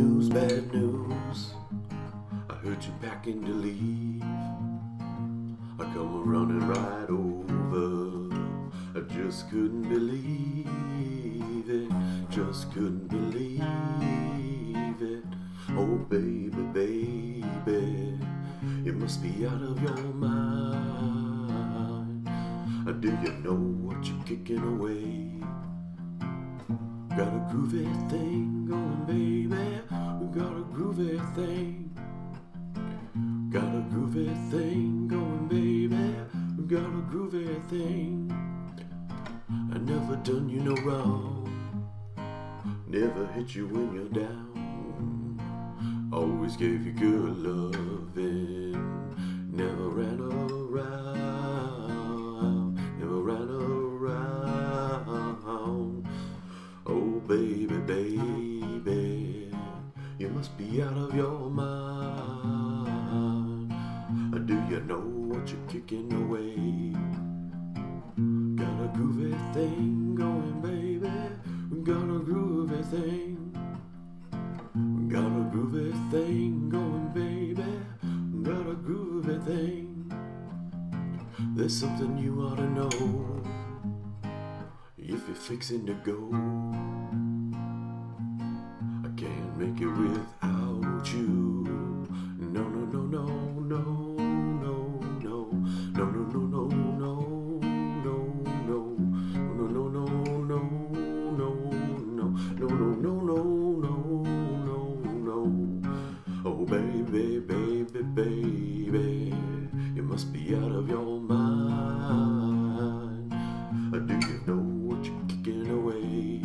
bad news. I heard you packing to leave. I come running right over. I just couldn't believe it. Just couldn't believe it. Oh, baby, baby, you must be out of your mind. Do you know what you're kicking away? Got a groovy thing going, baby. We got a groovy thing. Got a groovy thing going, baby. We got a groovy thing. I never done you no wrong. Never hit you when you're down. Always gave you good loving. Do you know what you're kicking away? Got a groovy thing going, baby. Got a groovy thing. Got a groovy thing going, baby. Got a groovy thing. There's something you ought to know if you're fixing to go. I can't make it without baby, baby, baby, you must be out of your mind. Uh, do you know what you're kicking away?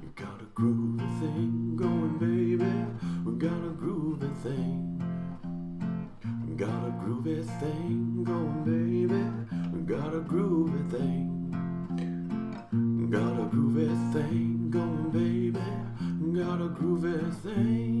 You got a groovy thing going, baby. We got a groovy thing. Got a groovy thing going, baby. We got a groovy thing. Got a groovy thing going, baby. Got a groovy thing.